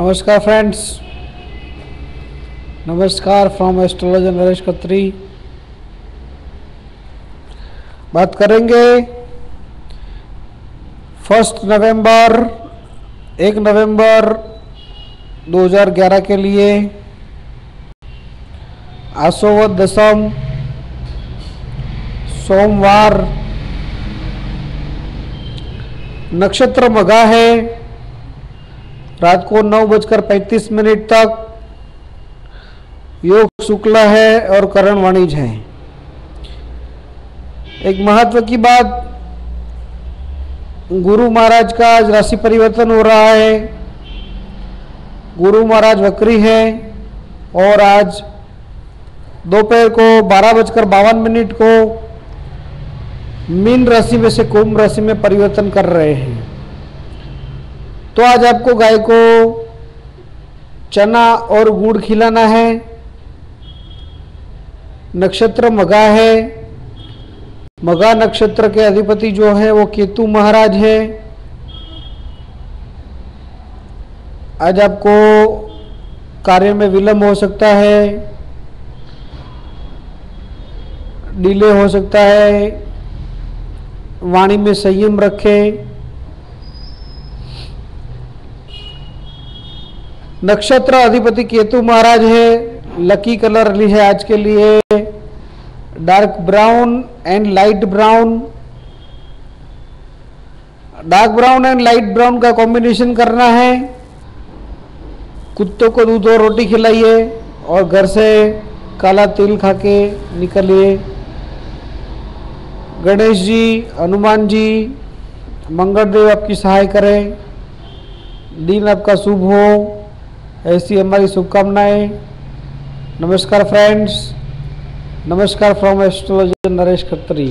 नमस्कार फ्रेंड्स। नमस्कार from astrologer Naresh Khatri. बात करेंगे फ़र्स्ट नवंबर, एक नवंबर 2011 के लिए आसोवत दशम सोमवार नक्षत्र मगा है। रात को नौ बजकर पैंतीस मिनट तक योग शुक्ला है और करण वाणिज है। एक महत्व की बात, गुरु महाराज का आज राशि परिवर्तन हो रहा है। गुरु महाराज वक्री है और आज दोपहर को बारह बजकर बावन मिनट को मीन राशि में से कुंभ राशि में परिवर्तन कर रहे हैं। तो आज आपको गाय को चना और गुड़ खिलाना है, नक्षत्र मगा है। मगा नक्षत्र के अधिपति जो है, वो केतु महाराज है। आज आपको कार्य में विलंब हो सकता है, डिले हो सकता है, वाणी में संयम रखें। नक्षत्र अधिपति केतु महाराज है लकी कलर ली है आज के लिए dark brown and light brown dark brown and light brown का कॉम्बिनेशन करना है। कुत्तों को दूध और रोटी खिलाइए और घर से काला तिल खा के निकलिए। गणेश जी, हनुमान जी मंगल देव आपकी सहाय करें। दिन आपका शुभ हो। ऐसी हमारी शुभकामनाएँ। नमस्कार फ्रेंड्स। नमस्कार फ्रॉम एस्ट्रोलॉजर नरेश खत्री।